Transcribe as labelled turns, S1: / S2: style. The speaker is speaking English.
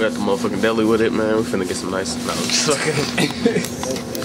S1: We got the motherfucking deli with it, man. We finna get some nice. No,